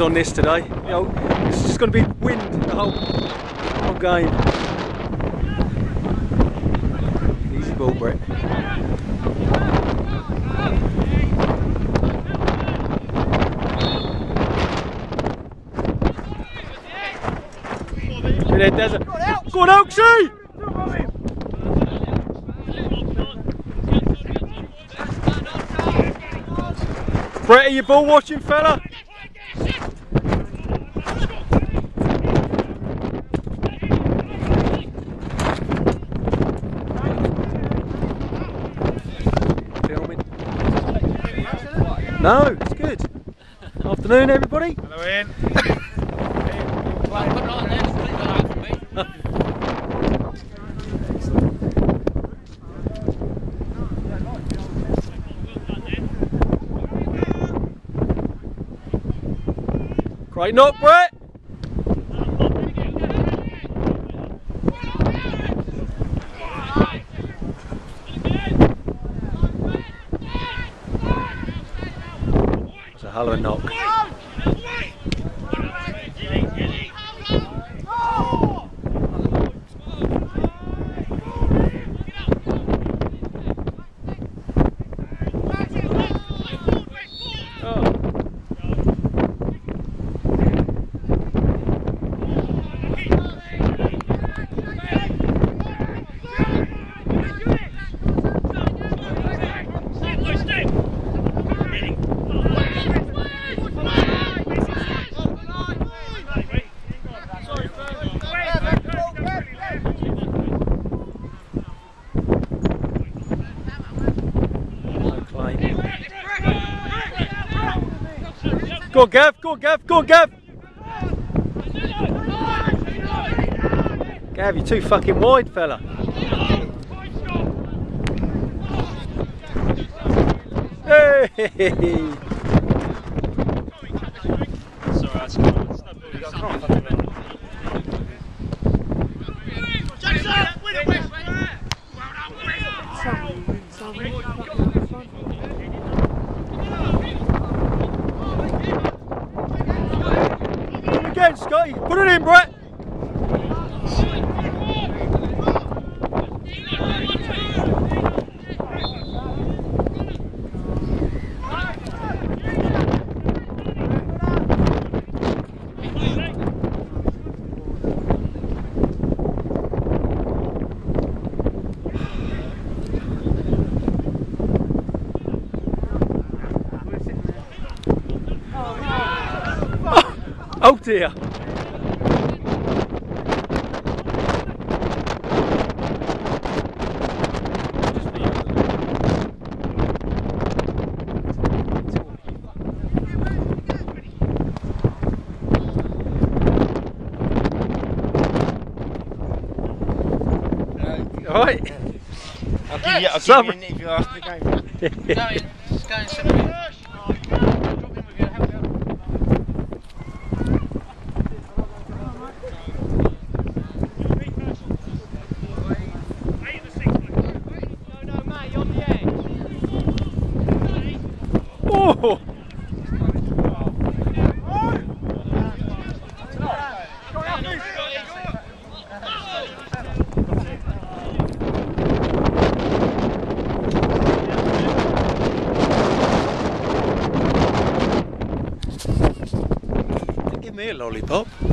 on this today. You know, it's just going to be wind the whole, whole game. Easy ball, Brett. Good head, Desert. Go on, Oaksy! Brett, are you ball watching, fella? Filming. No, it's good. Afternoon, everybody. Hello, Ian. Great knock, Brett. It's a hell of a knock. Go Gav, go Gav, go Gav. Gav, you're too fucking wide, fella. Hey! Again, Scotty. Put it in, Brett. Oh dear. Right. I'll give you, I'll Sub- give you an if you ask the game. Oh. Give me a lollipop.